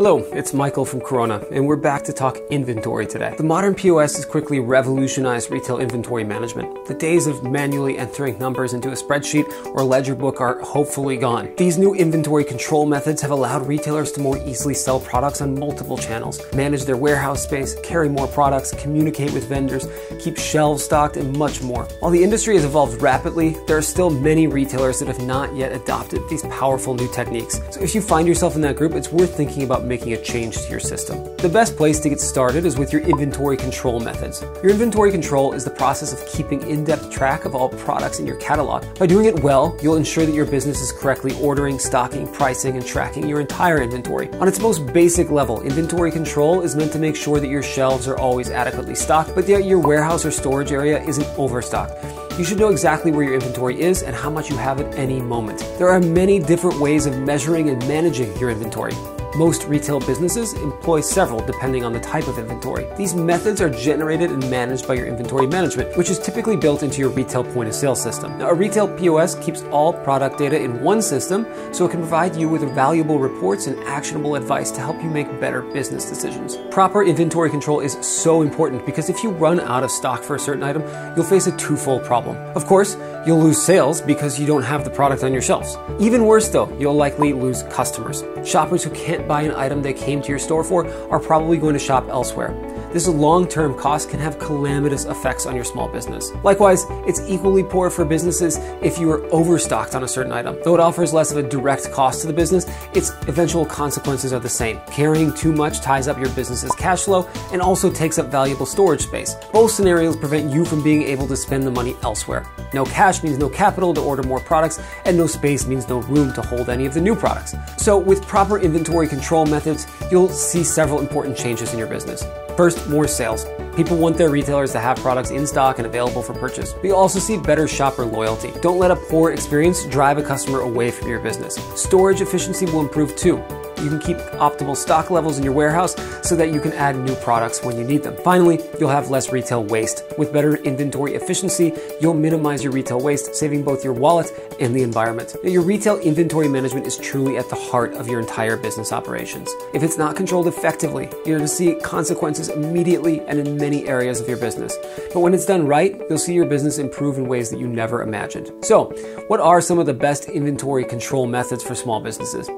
Hello, it's Michael from KORONA, and we're back to talk inventory today. The modern POS has quickly revolutionized retail inventory management. The days of manually entering numbers into a spreadsheet or ledger book are hopefully gone. These new inventory control methods have allowed retailers to more easily sell products on multiple channels, manage their warehouse space, carry more products, communicate with vendors, keep shelves stocked, and much more. While the industry has evolved rapidly, there are still many retailers that have not yet adopted these powerful new techniques. So if you find yourself in that group, it's worth thinking about making a change to your system. The best place to get started is with your inventory control methods. Your inventory control is the process of keeping in depth track of all products in your catalog. By doing it well, you'll ensure that your business is correctly ordering, stocking, pricing, and tracking your entire inventory. On its most basic level, inventory control is meant to make sure that your shelves are always adequately stocked, but yet your warehouse or storage area isn't overstocked. You should know exactly where your inventory is and how much you have at any moment. There are many different ways of measuring and managing your inventory. Most retail businesses employ several depending on the type of inventory. These methods are generated and managed by your inventory management, which is typically built into your retail point of sale system. Now, a retail POS keeps all product data in one system so it can provide you with valuable reports and actionable advice to help you make better business decisions. Proper inventory control is so important because if you run out of stock for a certain item, you'll face a twofold problem. Of course, you'll lose sales because you don't have the product on your shelves. Even worse though, you'll likely lose customers. Shoppers who can't buy an item they came to your store for are probably going to shop elsewhere. This long term cost can have calamitous effects on your small business. Likewise, it's equally poor for businesses if you are overstocked on a certain item. Though it offers less of a direct cost to the business, its eventual consequences are the same. Carrying too much ties up your business's cash flow and also takes up valuable storage space. Both scenarios prevent you from being able to spend the money elsewhere. No cash means no capital to order more products, and no space means no room to hold any of the new products. So, with proper inventory control methods, you'll see several important changes in your business. First, more sales. People want their retailers to have products in stock and available for purchase. We also see better shopper loyalty. Don't let a poor experience drive a customer away from your business. Storage efficiency will improve too. You can keep optimal stock levels in your warehouse so that you can add new products when you need them. Finally, you'll have less retail waste. With better inventory efficiency, you'll minimize your retail waste, saving both your wallet and the environment. Now, your retail inventory management is truly at the heart of your entire business operations. If it's not controlled effectively, you're going to see consequences immediately and in many areas of your business. But when it's done right, you'll see your business improve in ways that you never imagined. So, what are some of the best inventory control methods for small businesses?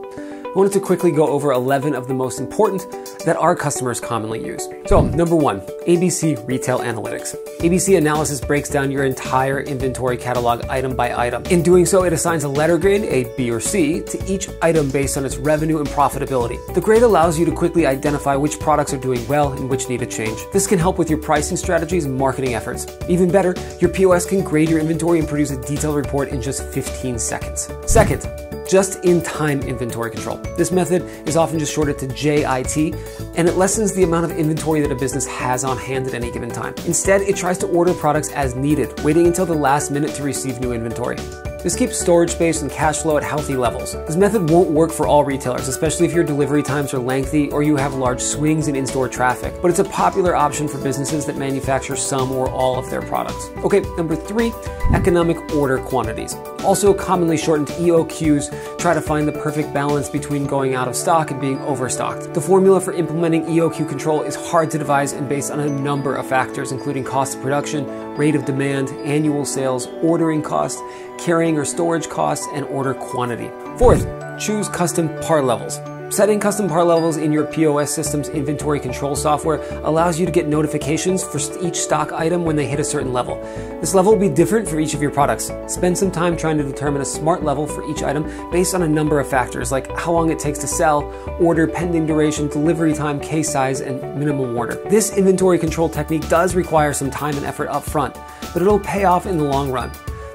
I wanted to quickly go over 11 of the most important that our customers commonly use. So, number one, ABC Retail Analytics. ABC Analysis breaks down your entire inventory catalog item by item. In doing so, it assigns a letter grade, A, B, or C, to each item based on its revenue and profitability. The grade allows you to quickly identify which products are doing well and which need a change. This can help with your pricing strategies and marketing efforts. Even better, your POS can grade your inventory and produce a detailed report in just 15 seconds. Second, just in time inventory control. This method is often just shorted to JIT, and it lessens the amount of inventory that a business has on hand at any given time. Instead, it tries to order products as needed, waiting until the last minute to receive new inventory. This keeps storage space and cash flow at healthy levels. This method won't work for all retailers, especially if your delivery times are lengthy or you have large swings in in store traffic, but it's a popular option for businesses that manufacture some or all of their products. Okay, number three, economic order quantities. Also commonly shortened EOQs try to find the perfect balance between going out of stock and being overstocked. The formula for implementing EOQ control is hard to devise and based on a number of factors, including cost of production, rate of demand, annual sales, ordering cost, carrying or storage costs, and order quantity. Fourth, choose custom par levels. Setting custom par levels in your POS system's inventory control software allows you to get notifications for each stock item when they hit a certain level. This level will be different for each of your products. Spend some time trying to determine a smart level for each item based on a number of factors like how long it takes to sell, order, pending duration, delivery time, case size, and minimum order. This inventory control technique does require some time and effort up front, but it'll pay off in the long run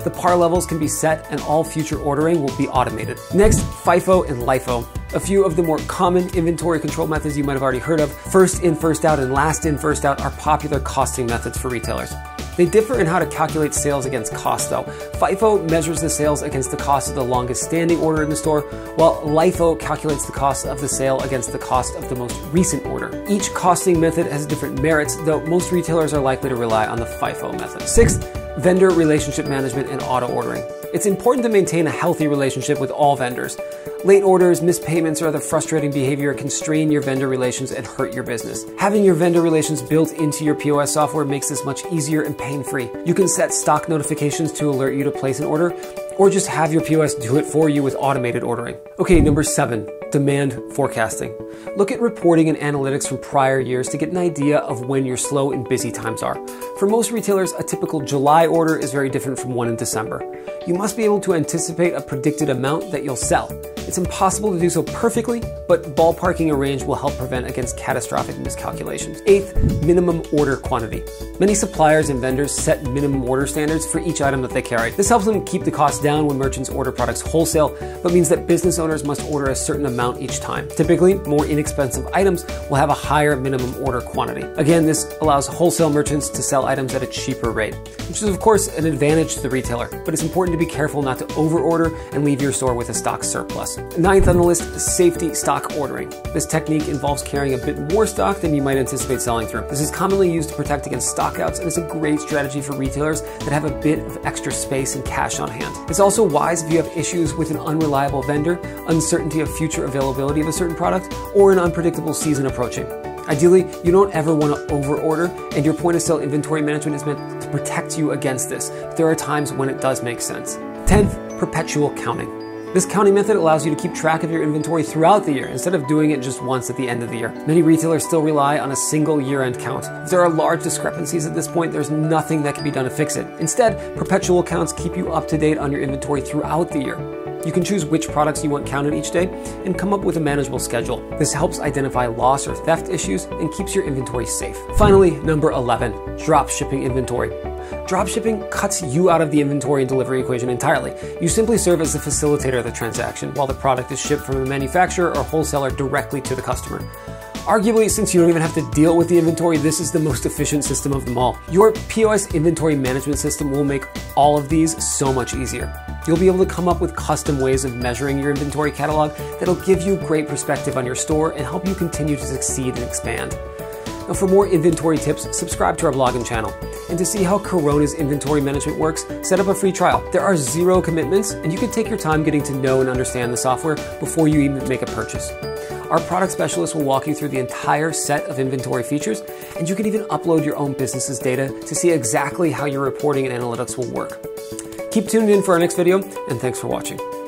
the par levels can be set and all future ordering will be automated. Next, FIFO and LIFO. A few of the more common inventory control methods you might have already heard of. First in, first out, and last in, first out are popular costing methods for retailers. They differ in how to calculate sales against cost though. FIFO measures the sales against the cost of the longest standing order in the store, while LIFO calculates the cost of the sale against the cost of the most recent order. Each costing method has different merits, though most retailers are likely to rely on the FIFO method. Sixth, vendor relationship management and auto ordering. It's important to maintain a healthy relationship with all vendors. Late orders, missed payments, or other frustrating behavior can strain your vendor relations and hurt your business. Having your vendor relations built into your POS software makes this much easier and pain free. You can set stock notifications to alert you to place an order, or just have your POS do it for you with automated ordering. Okay, number seven, demand forecasting. Look at reporting and analytics from prior years to get an idea of when your slow and busy times are. For most retailers, a typical July order is very different from one in December. You must be able to anticipate a predicted amount that you'll sell. It's impossible to do so perfectly, but ballparking a range will help prevent against catastrophic miscalculations. Eighth, minimum order quantity. Many suppliers and vendors set minimum order standards for each item that they carry. This helps them keep the cost down when merchants order products wholesale, but means that business owners must order a certain amount each time. Typically, more inexpensive items will have a higher minimum order quantity. Again, this allows wholesale merchants to sell items at a cheaper rate, which is of course an advantage to the retailer, but it's important to be careful not to overorder and leave your store with a stock surplus. Ninth on the list safety stock ordering. This technique involves carrying a bit more stock than you might anticipate selling through. This is commonly used to protect against stockouts and is a great strategy for retailers that have a bit of extra space and cash on hand. Also wise if you have issues with an unreliable vendor, uncertainty of future availability of a certain product, or an unpredictable season approaching. Ideally, you don't ever want to overorder, and your point of sale inventory management is meant to protect you against this. But There are times when it does make sense. 10th, perpetual counting. This counting method allows you to keep track of your inventory throughout the year instead of doing it just once at the end of the year. Many retailers still rely on a single year end count. If there are large discrepancies at this point, there's nothing that can be done to fix it. Instead, perpetual counts keep you up to date on your inventory throughout the year. You can choose which products you want counted each day and come up with a manageable schedule. This helps identify loss or theft issues and keeps your inventory safe. Finally, number 11, drop shipping inventory. Dropshipping cuts you out of the inventory and delivery equation entirely. You simply serve as the facilitator of the transaction while the product is shipped from a manufacturer or wholesaler directly to the customer. Arguably, since you don't even have to deal with the inventory, this is the most efficient system of them all. Your POS inventory management system will make all of these so much easier. You'll be able to come up with custom ways of measuring your inventory catalog that'll give you great perspective on your store and help you continue to succeed and expand. Now, for more inventory tips, subscribe to our blog and channel. And to see how KORONA's inventory management works, set up a free trial. There are zero commitments, and you can take your time getting to know and understand the software before you even make a purchase. Our product specialist will walk you through the entire set of inventory features, and you can even upload your own business's data to see exactly how your reporting and analytics will work. Keep tuned in for our next video, and thanks for watching.